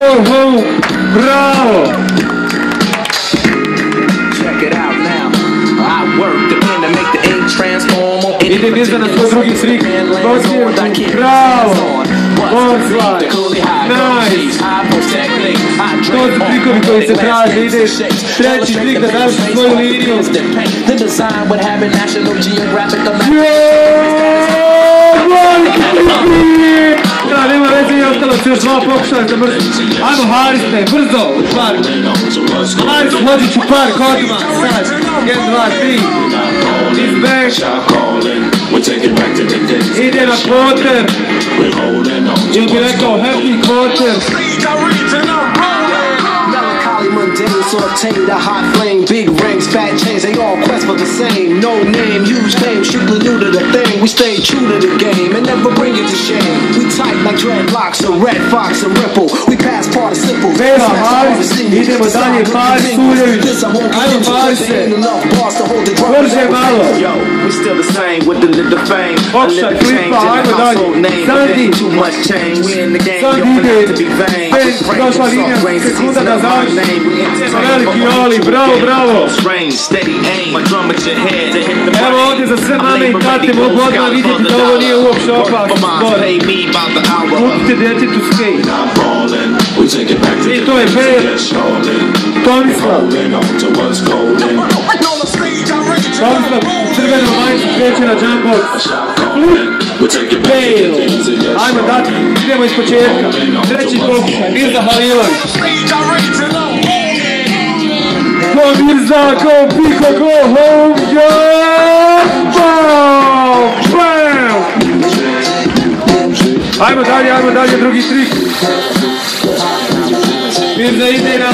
Oho, bravo! Check it out now. I work the pen to make the ink transform any Ide Mirza na svoj drugi trik. Dođe, bravo! Bonslaj! Nice! To su trikovi koji se traže. Ide treći trik da završi svoju liniju. Ostalo još dva pokušaja za mrzu. Ajmo Haris ne, brzo, par. Haris, hođi ću par kodima, sad. Jedan, dva, tri. He's back. Ide na kvoter. Ili bi rekao happy kvoter. Melancholy, mundane, sauteed, a hot flame, big chains, they all quest for the same. No name, huge fame, strictly new to the thing. We stay true to the game and never bring it to shame. We tight like dreadlocks, a red fox, a ripple. We pass participle. Nema Haris, idemo dalje, Haris Suljević. Ajmo Harise. Brže malo. Yo, we still the same with the, the fame. Pokušaj, A little flipa, the household name, but Sandi. ain't too much change. We in the game, Sandi yo, ide. to be vain. Već prošla linija, sekunda da završi. Veliki Oli, bravo, bravo. Range, steady aim, my drum at your head to hit the Evo ovdje za sve mame i tate mogu odmah vidjeti da ovo nije dollar. uopće opasno. For mine, Gore. pay me about the hour. Kupite djetetu skate. Ballin', we take it back to I to je days fair. of just holding. Tomislav. Tomislav u crvenom majicu kreće na jumpbox. To Fail. Ajmo dati, idemo iz početka. Treći pokušaj, Mirza Halilović. Go Mirza, go Pico, go home, jump! Bam! Bam! Ajmo dalje, ajmo dalje, drugi trik. Mirza ide na